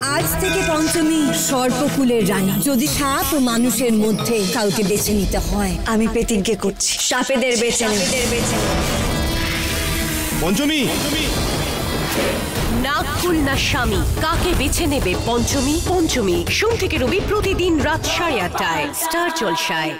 আজ থেকে পঞ্চমী সর্পকুলের রানী। যদি সাপ ও মানুষের মধ্যে কাউকে বেছে নিতে হয় আমি পেতিনকে করছি। সাপেদের বেছে বেছে পঞ্চমী। নাগকুল না স্বামী কাকে বেছে নেবে পঞ্চমী? পঞ্চমী সোম থেকে রবি প্রতিদিন রাত সাড়ে আটটায়। স্টার জলসায়।